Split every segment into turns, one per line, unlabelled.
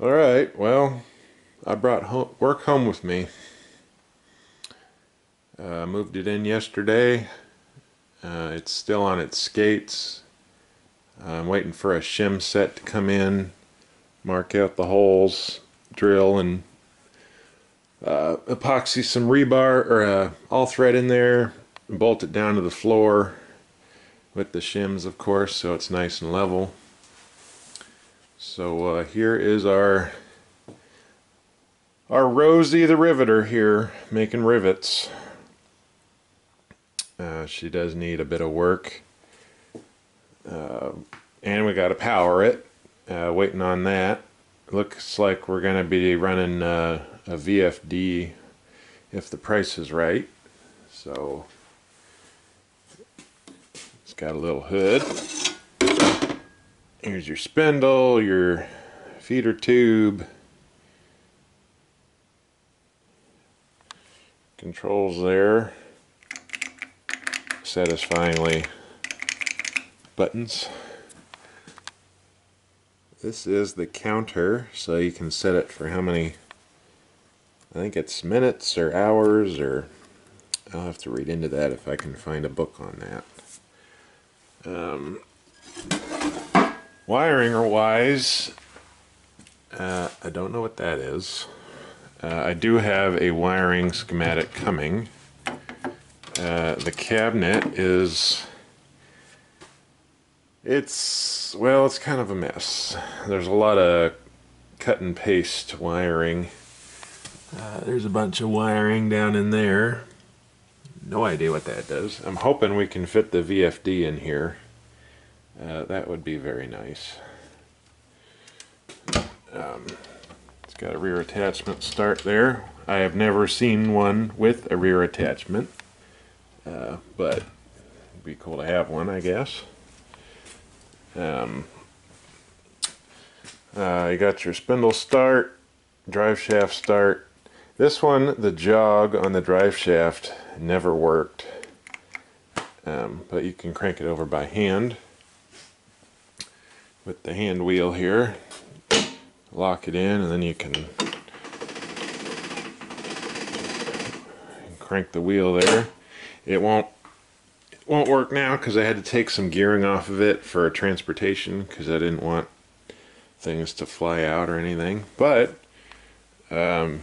Alright, well, I brought home, work home with me. Uh, moved it in yesterday. Uh, it's still on its skates. I'm waiting for a shim set to come in, mark out the holes, drill, and uh, epoxy some rebar or uh, all thread in there, bolt it down to the floor with the shims, of course, so it's nice and level. So uh, here is our our Rosie the Riveter here making rivets. Uh, she does need a bit of work. Uh, and we got to power it. Uh, waiting on that. Looks like we're going to be running uh, a VFD if the price is right. So it's got a little hood. Here's your spindle, your feeder tube, controls there, satisfyingly buttons. This is the counter, so you can set it for how many, I think it's minutes or hours, or I'll have to read into that if I can find a book on that. Um, wiring or wise, uh, I don't know what that is. Uh, I do have a wiring schematic coming. Uh, the cabinet is it's well it's kind of a mess. There's a lot of cut and paste wiring. Uh, there's a bunch of wiring down in there. No idea what that does. I'm hoping we can fit the VFD in here uh, that would be very nice. Um, it's got a rear attachment start there. I have never seen one with a rear attachment uh, but it'd be cool to have one I guess. Um, uh, you got your spindle start, drive shaft start. This one, the jog on the drive shaft never worked, um, but you can crank it over by hand with the hand wheel here. Lock it in and then you can crank the wheel there. It won't won't work now because I had to take some gearing off of it for transportation because I didn't want things to fly out or anything. But, um,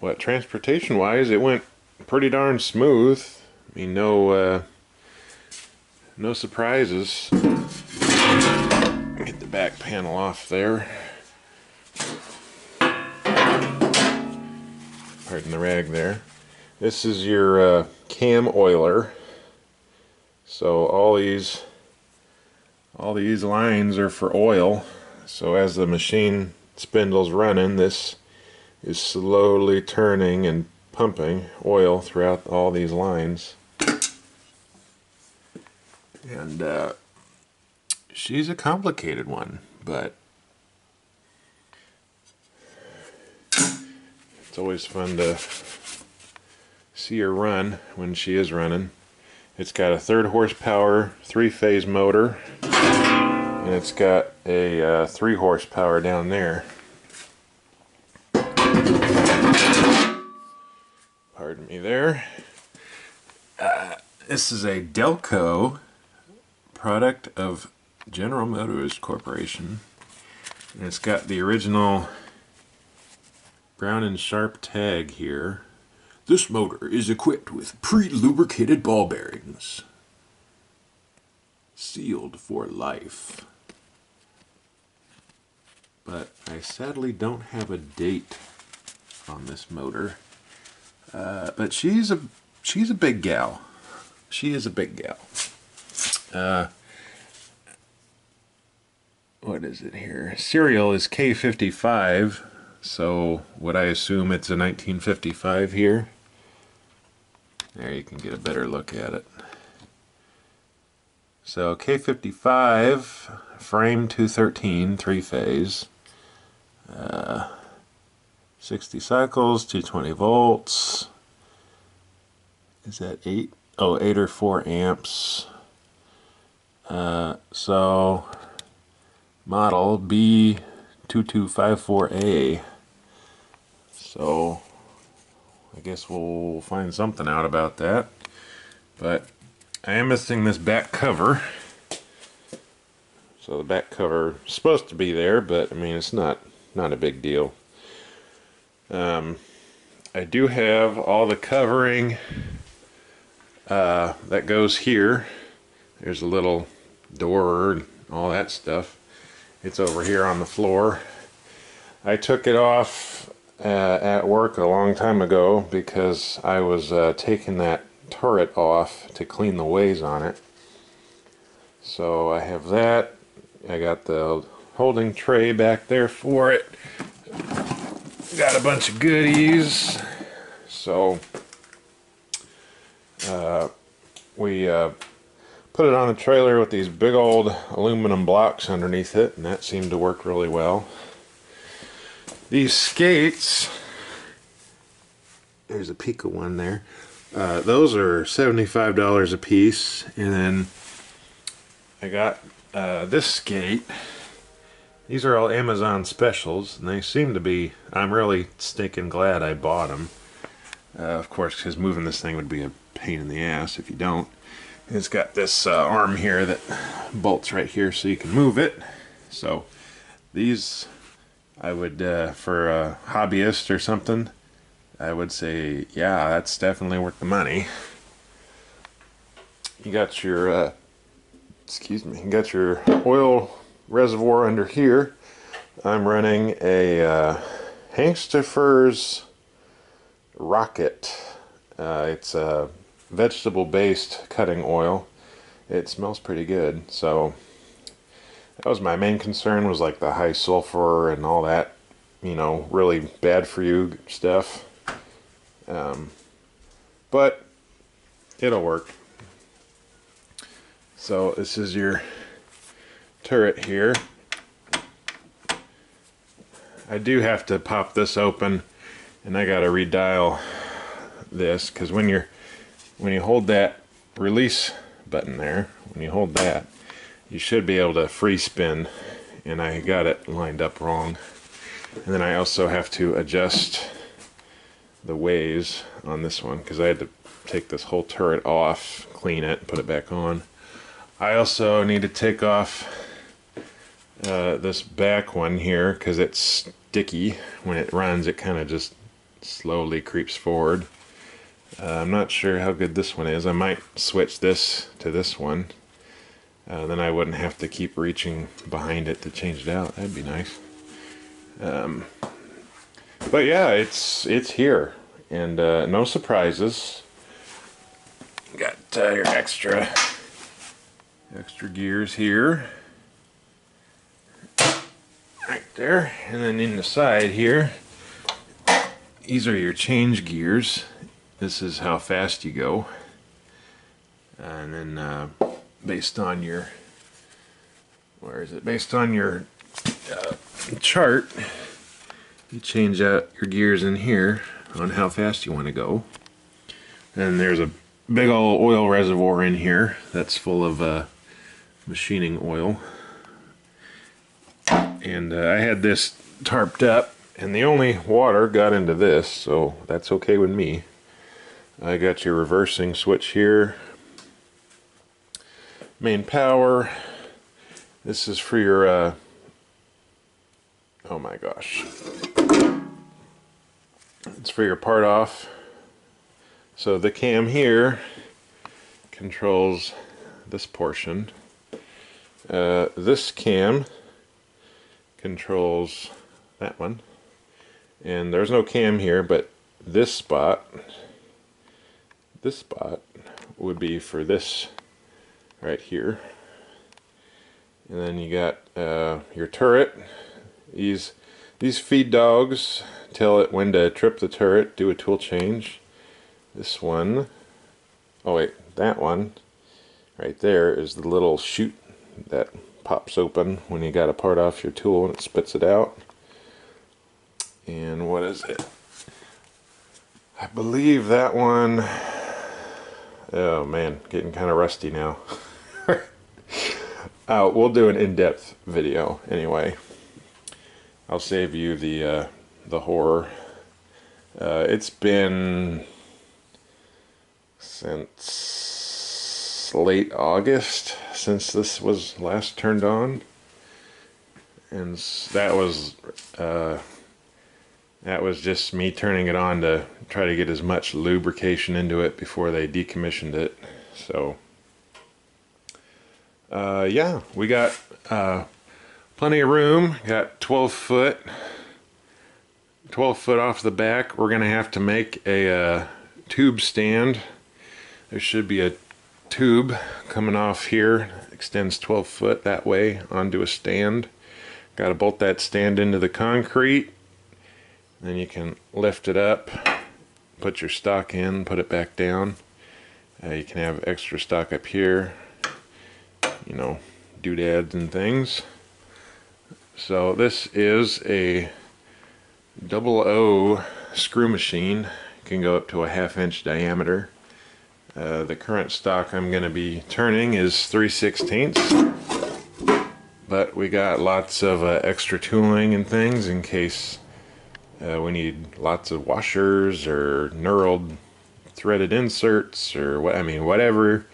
what transportation wise, it went pretty darn smooth. I mean, no, uh, no surprises. Get the back panel off there. Pardon the rag there. This is your uh, cam oiler. So all these all these lines are for oil. So as the machine spindle's running, this is slowly turning and pumping oil throughout all these lines. And uh, she's a complicated one, but it's always fun to see her run when she is running. It's got a third horsepower three-phase motor and it's got a uh, three horsepower down there. Pardon me there. Uh, this is a Delco product of General Motors Corporation. And it's got the original Brown and Sharpe tag here. This motor is equipped with pre-lubricated ball bearings. Sealed for life. But I sadly don't have a date on this motor. Uh, but she's a she's a big gal. She is a big gal. Uh, what is it here? Serial is K55 so would I assume it's a 1955 here? There you can get a better look at it. So K55 frame 213 three phase uh, 60 cycles 220 volts is that 8 oh 8 or 4 amps uh, so model B2254A. So I guess we'll find something out about that. But I am missing this back cover. So the back cover is supposed to be there, but I mean it's not not a big deal. Um, I do have all the covering uh, that goes here. There's a little door and all that stuff. It's over here on the floor. I took it off uh, at work a long time ago because I was uh, taking that turret off to clean the ways on it. So I have that. I got the holding tray back there for it. Got a bunch of goodies. So uh, we uh, put it on the trailer with these big old aluminum blocks underneath it, and that seemed to work really well. These skates, there's a Pika one there. Uh, those are $75 a piece, and then I got uh, this skate. These are all Amazon specials, and they seem to be. I'm really stinking glad I bought them. Uh, of course, because moving this thing would be a pain in the ass if you don't. It's got this uh, arm here that bolts right here so you can move it. So these I would, uh, for a hobbyist or something, I would say, yeah, that's definitely worth the money. You got your, uh, excuse me, you got your oil reservoir under here. I'm running a uh, Rocket. Uh, it's a vegetable-based cutting oil. It smells pretty good, so that was my main concern was like the high sulfur and all that you know really bad for you stuff. Um, but it'll work. So this is your turret here. I do have to pop this open and I gotta redial this because when you're when you hold that release button there when you hold that you should be able to free spin and I got it lined up wrong. And then I also have to adjust the ways on this one because I had to take this whole turret off clean it and put it back on. I also need to take off uh, this back one here because it's sticky. When it runs it kind of just slowly creeps forward uh, I'm not sure how good this one is I might switch this to this one uh, then I wouldn't have to keep reaching behind it to change it out. That'd be nice. Um, but yeah, it's it's here, and uh, no surprises. Got uh, your extra extra gears here, right there, and then in the side here. These are your change gears. This is how fast you go, and then uh, based on your where is it? Based on your uh, chart you change out your gears in here on how fast you want to go. And there's a big old oil reservoir in here that's full of uh, machining oil. And uh, I had this tarped up and the only water got into this so that's okay with me I got your reversing switch here main power. This is for your, uh, oh my gosh. It's for your part off. So the cam here controls this portion. Uh, this cam controls that one. And there's no cam here, but this spot, this spot would be for this right here. And then you got uh, your turret. These these feed dogs tell it when to trip the turret, do a tool change. This one, oh wait, that one right there is the little chute that pops open when you got a part off your tool and it spits it out. And what is it? I believe that one, oh man, getting kind of rusty now. Oh, we'll do an in-depth video anyway. I'll save you the uh, the horror. Uh, it's been since late August since this was last turned on, and that was uh, that was just me turning it on to try to get as much lubrication into it before they decommissioned it. So uh, yeah, we got uh, plenty of room. Got 12 foot, 12 foot off the back. We're gonna have to make a uh, tube stand. There should be a tube coming off here, extends 12 foot that way onto a stand. Got to bolt that stand into the concrete. Then you can lift it up, put your stock in, put it back down. Uh, you can have extra stock up here you know, doodads and things. So this is a double O screw machine. It can go up to a half inch diameter. Uh, the current stock I'm going to be turning is 3 sixteenths, but we got lots of uh, extra tooling and things in case uh, we need lots of washers or knurled threaded inserts or what I mean whatever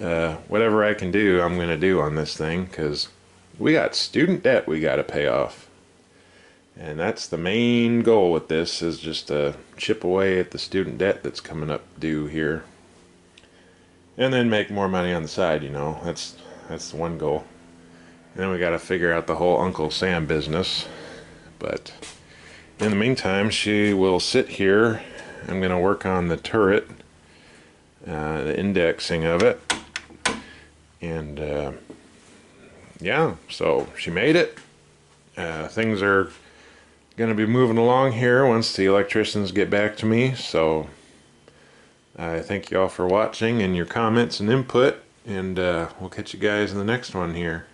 uh, whatever I can do, I'm going to do on this thing because we got student debt we got to pay off. And that's the main goal with this is just to chip away at the student debt that's coming up due here. And then make more money on the side, you know. That's that's the one goal. And then we got to figure out the whole Uncle Sam business. But in the meantime, she will sit here. I'm going to work on the turret, uh, the indexing of it and uh, yeah, so she made it. Uh, things are going to be moving along here once the electricians get back to me. So I thank you all for watching and your comments and input. And uh, we'll catch you guys in the next one here.